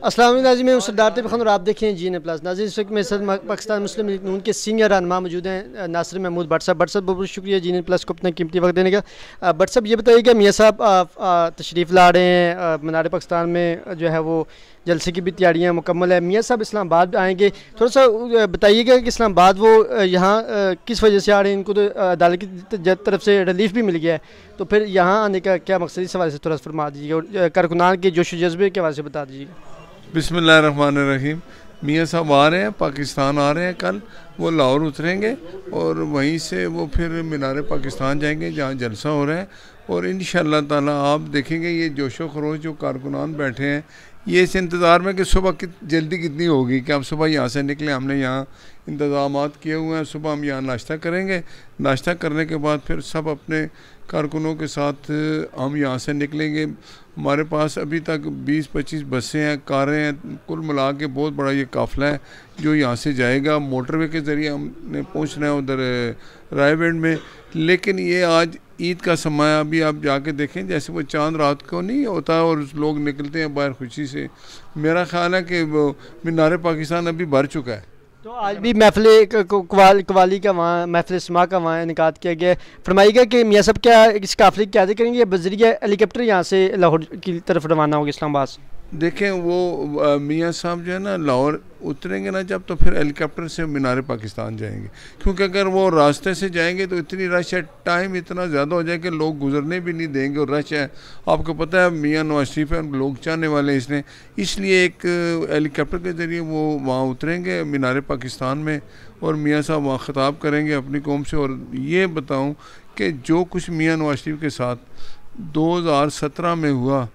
असलम मैं सरदार तिब खान और आप देखें जी ने प्लस। नाजिर इस वक्त मेरे साथ पाकिस्तान मुस्लिम लीग नून के सीनियर रहनमा मौजूद हैं नासिर महमूद भट्ट साहब भट्ट साहब बहुत बहुत शुक्रिया जी ने प्लस को अपना कीमती वक्त देने का। भट्ट साहब ये बताइएगा मियाँ साहब तशरीफ़ ला रहे हैं मीनार पाकिस्तान में जो है वो जलसे की भी तैयारियाँ मुकम्मल है। मियाँ साहब इस्लामाबाद आएँगे। थोड़ा सा बताइएगा कि इस्लामाबाद वो यहाँ किस वजह से आ रहे हैं? इनको तो अदालत की तरफ़ से रिलीफ भी मिल गया है। तो फिर यहाँ आने का क्या मकसद इस हवाले से थोड़ा सा फरमा दीजिएगा और कारकुनान के जोश जज्बे के हवाले से बता दीजिएगा। बिसमीम मियाँ साहब आ रहे हैं, पाकिस्तान आ रहे हैं कल। वो लाहौर उतरेंगे और वहीं से वो फिर मीनार पाकिस्तान जाएँगे, जहाँ जलसा हो रहा है। और इन ताला आप देखेंगे ये जोशो खरोश जो कारकुनान बैठे हैं, ये इस इंतज़ार में कि सुबह कित, जल्दी कितनी होगी? कि आप सुबह यहाँ से निकले? हमने यहाँ इंतज़ाम किए हुए हैं। सुबह हम यहाँ नाश्ता करेंगे। नाश्ता करने के बाद फिर सब अपने कारकुनों के साथ, हम यहाँ से निकलेंगे। हमारे पास अभी तक 20-25 बसें हैं, कारें हैं। कुल मिला के बहुत बड़ा ये काफ़िला है जो यहाँ से जाएगा। मोटरवे के ज़रिए हमने पहुँचना है उधर रायबेंड में। लेकिन ये आज ईद का समय अभी आप जाके देखें, जैसे वो चाँद रात को नहीं होता और लोग निकलते हैं बाहर खुशी से। मेरा ख्याल है कि मीनार पाकिस्तान अभी भर चुका है। तो आज भी महफिल कवाल का वहाँ, महफिल समा का वहाँ इनका किया गया फरमाई फरमाइएगा कि मियाँ सब क्या इस काफिले की क्या करेंगे? बजरिया हेलीकॉप्टर यहाँ से लाहौर की तरफ़ रवाना होगा इस्लामाबाद से? देखें, वो मियाँ साहब जो है ना, लाहौर उतरेंगे ना जब तो फिर हेलीकॉप्टर से मीनार पाकिस्तान जाएँगे। क्योंकि अगर वो रास्ते से जाएँगे तो इतनी रश है, टाइम इतना ज़्यादा हो जाए कि लोग गुजरने भी नहीं देंगे और रश है। आपको पता है, मियाँ नवाज़ शरीफ है, लोग चाहने वाले इसने इसलिए। एक हेलीकॉप्टर के ज़रिए वो वहाँ उतरेंगे, मीनार पाकिस्तान में, और मियाँ साहब वहाँ ख़ताब करेंगे अपनी कौम से। और ये बताऊँ कि जो कुछ मियाँ नवाज़ शरीफ के साथ दो हज़ार सत्रह में हुआ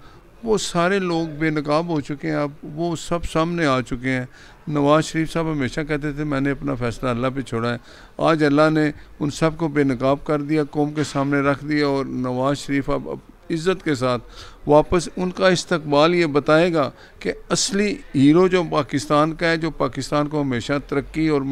वो सारे लोग बेनकाब हो चुके हैं, अब वो सब सामने आ चुके हैं। नवाज़ शरीफ साहब हमेशा कहते थे, मैंने अपना फ़ैसला अल्लाह पे छोड़ा है। आज अल्लाह ने उन सबको बेनकाब कर दिया, कौम के सामने रख दिया और नवाज़ शरीफ अब इज़्ज़त के साथ वापस उनका इस्तकबाल ये बताएगा कि असली हीरो जो पाकिस्तान का है, जो पाकिस्तान को हमेशा तरक्की और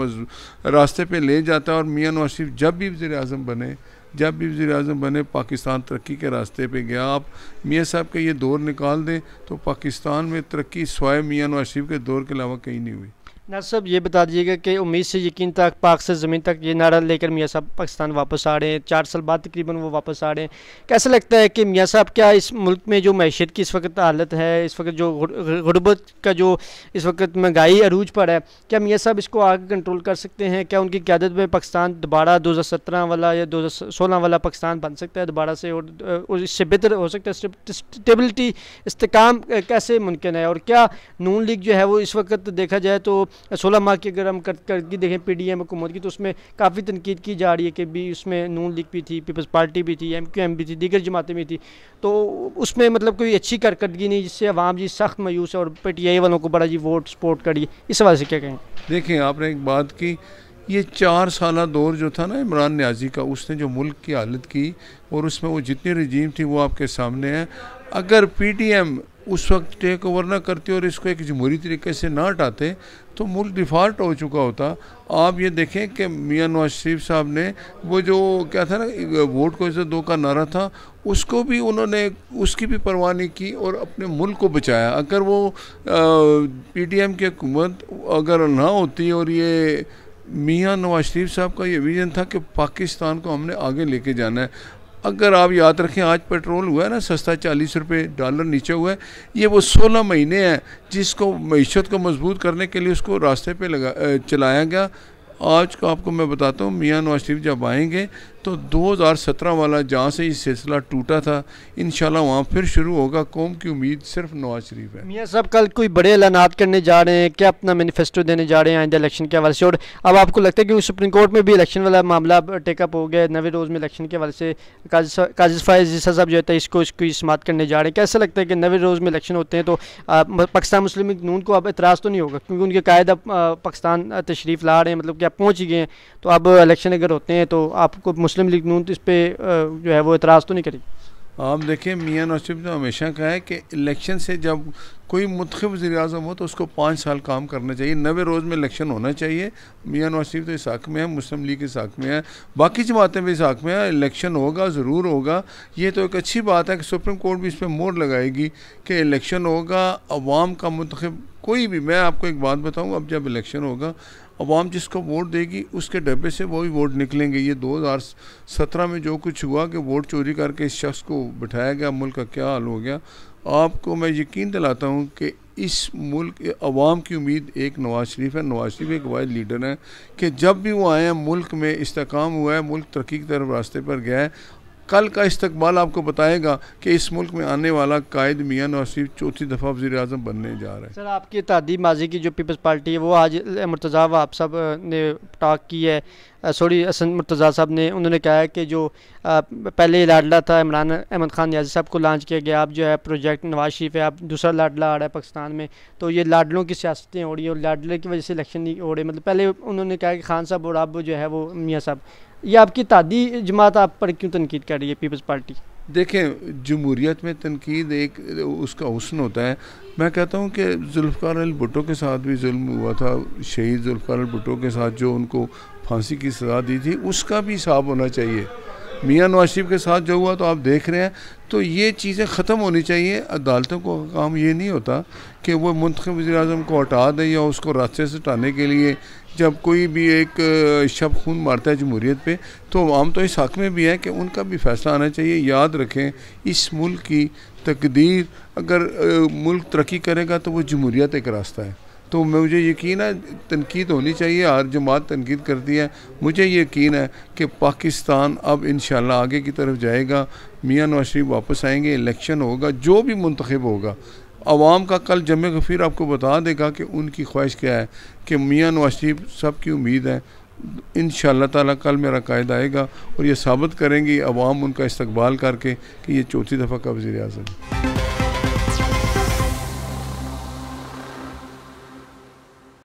रास्ते पे ले जाता है और मियाँ नवाज़ शरीफ जब भी वज़ी अजम बने जब भी वजी अजम बने, पाकिस्तान तरक्की के रास्ते पर गया, आप मियाँ साहब का ये दौर निकाल दें तो पाकिस्तान में तरक्की, स्वाय मियाँ नवाज़ शरीफ के दौर के अलावा कहीं नहीं हुई। नार साहब ये बता दीजिएगा कि उम्मीद से यकीन तक, पाक से ज़मीन तक ये नारा लेकर मियाँ साहब पाकिस्तान वापस आ रहे हैं। चार साल बाद तकरीबन वो वापस आ रहे हैं। कैसा लगता है कि मियाँ साहब, क्या इस मुल्क में जो मैशत की इस वक्त हालत है, इस वक्त जो गुरबत का जो इस वक्त महँगाई अरूज पर है, क्या मियाँ साहब इसको आगे कंट्रोल कर सकते हैं? क्या उनकी क्यादत में पाकिस्तान दोबारा दो हज़ार सत्रह वाला या दो हज़ार सोलह वाला पाकिस्तान बन सकता है दोबारा से? और इससे बेहतर हो सकता है स्टेबिलिटी, इस्तेकाम कैसे मुमकिन है? और क्या नून लीग जो है वो इस वक्त देखा जाए तो सोलह माह की अगर हम कर करके देखें पी डी एम हुकूमत की तो उसमें काफ़ी तनकीद की जा रही है कि भी उसमें नून लीग भी थी, पीपल्स पार्टी भी थी, एम क्यू, एम भी थी, दीगर जमातें भी थी। तो उसमें मतलब कोई अच्छी कारकर्दगी नहीं, जिससे आवाम जी सख्त मायूस है और पी टी आई वालों को बड़ा जी वोट, सपोर्ट करिए। इस हवाले से क्या कहें? देखें आपने एक बात की, ये चार साल दौर जो था ना इमरान न्याजी का, उसने जो मुल्क की हालत की और उसमें वो जितनी रजीम थी वो आपके सामने है। अगर पीटीएम उस वक्त टेक ओवर ना करते और इसको एक जमहूरी तरीके से ना हटाते तो मुल्क डिफ़ॉल्ट हो चुका होता। आप ये देखें कि मियाँ नवाज़ शरीफ साहब ने वो जो क्या था ना, वोट को इज़्ज़त दो का नारा था, उसको भी उन्होंने, उसकी भी परवाह नहीं की और अपने मुल्क को बचाया। अगर वो पीटीएम की हुकूमत अगर ना होती और ये मियाँ नवाज़ शरीफ साहब का ये विज़न था कि पाकिस्तान को हमने आगे लेके जाना है। अगर आप याद रखें, आज पेट्रोल हुआ है ना, सस्ता चालीस रुपये डॉलर नीचे हुआ है। ये वो सोलह महीने हैं जिसको मीशत को मज़बूत करने के लिए उसको रास्ते पर लगा चलाया गया। आज को आपको मैं बताता हूँ, मियाँ नवाज़ शरीफ जब आएँगे तो 2017 वाला जहाँ से ये सिलसिला टूटा था इन शाला वहाँ फिर शुरू होगा। कौम की उम्मीद सिर्फ़ नवाज़ शरीफ है। मियाँ साहब कल कोई बड़े ऐलान करने जा रहे हैं, क्या अपना मैनिफेस्टो देने जा रहे हैं, आइंदा इलेक्शन के हवाले से? और अब आपको लगता है कि सुप्रीम कोर्ट में भी इलेक्शन वाला मामला टेकअप हो गया नवे रोज़ में इलेक्शन के हवाले से? काजिज फायज साहब जो है इसको इसको समात करने जा रहे हैं। कैसा लगता है कि नवे रोज़ में इलेक्शन होते हैं तो पाकिस्तान मुस्लिम नून को अब एतराज़ तो नहीं होगा? क्योंकि उनके कायद पाकिस्तान तशरीफ़ ला रहे हैं मतलब कि आप पहुँच ही गए हैं। तो अब इलेक्शन अगर होते हैं तो आपको मुस्लिम लीग नून तो इस पर जो है वो इतराज़ तो नहीं करेगी? आप देखें मियाँ नौसिफ ने हमेशा कहा है कि इलेक्शन से जब कोई मुतखब वजी अजम हो तो उसको पाँच साल काम करना चाहिए। नबे रोज़ में इलेक्शन होना चाहिए। मियाँ नवाज़ शरीफ तो इस हक में है, मुस्लिम लीग इस हक में है। बाकी जमातें भी इस हक में है, इलेक्शन होगा, ज़रूर होगा। ये तो एक अच्छी बात है कि सुप्रीम कोर्ट भी इस पर मोड़ लगाएगी कि इलेक्शन होगा, अवाम का मुंतब कोई भी, मैं आपको एक बात बताऊँ, अब जब इलेक्शन होगा अवाम जिसको वोट देगी, उसके डब्बे से वो वही वोट निकलेंगे। ये 2017 में जो कुछ हुआ कि वोट चोरी करके इस शख्स को बिठाया गया, मुल्क का क्या हाल हो गया। आपको मैं यकीन दिलाता हूँ कि इस मुल्क, अवाम की उम्मीद एक नवाज़ शरीफ है। नवाज़ शरीफ एक वाद लीडर हैं कि जब भी वो आए हैं, मुल्क में इस्तेकाम हुआ है, मुल्क तरक्की की तरफ़ रास्ते पर गया है। कल का इस्तकबाल आपको बताएगा कि इस मुल्क में आने वाला कायद मियाँ नवाज़ चौथी दफ़ा वजी अजम बनने जा रहा है। सर, आपकी तादी माजी की जो पीपल्स पार्टी है, वो आज मुर्तज़ा आप सबने टाक की है। सॉरी, हसन मुर्तज़ा साहब ने, उन्होंने कहा है कि जो पहले लाडला था इमरान अहमद खान न्याजी साहब को लॉन्च किया गया, अब जो है प्रोजेक्ट नवाज़ शरीफ है, अब दूसरा लाडला आ रहा है पाकिस्तान में। तो ये लाडलों की सियासतें हो रही है और लाडले की वजह से इलेक्शन नहीं हो रहे। मतलब पहले उन्होंने कहा कि खान साहब और अब जो है वो मियाँ साहब। ये आपकी तादी जमात आप पर क्यों तनकीद कर रही है, पीपल्स पार्टी? देखें जमहूरीत में तनकीद एक, उसका हुसन होता है। मैं कहता हूँ कि जुल्फ़ार अल भुटो के साथ भी जुल्म हुआ था। शहीद जुल्फ़ार अल भुटो के साथ जो उनको फांसी की सज़ा दी थी, उसका भी हिसाब होना चाहिए। मियाँ नवाज़ शरीफ के साथ जो हुआ तो आप देख रहे हैं तो ये चीज़ें ख़त्म होनी चाहिए। अदालतों को काम ये नहीं होता कि वो मंतखब वजी अजम को हटा दें या उसको रास्ते से हटाने के लिए जब कोई भी एक शब खून मारता है जमहूरीत पे तो आम तो इस हक में भी है कि उनका भी फैसला आना चाहिए। याद रखें, इस मुल्क की तकदीर अगर मुल्क तरक्की करेगा तो वो जमहूरीत एक रास्ता है। तो मुझे यकीन है, तनकीद होनी चाहिए, हर जमात तनकीद करती है। मुझे यकीन है कि पाकिस्तान अब इन आगे की तरफ़ जाएगा, मियाँ नवाज़ शरीफ वापस आएँगे, इलेक्शन होगा, जो भी मंतखब होगा। आवाम का कल जम गफीर आपको बता देगा कि उनकी ख्वाहिश क्या है कि मियाँ नवाज़ शरीफ सब की उम्मीद है इन ताला कल मेरा कायद आएगा और ये साबित करेंगी, अवाम उनका इस्तबाल करके कि ये चौथी दफ़ा का वजी अजम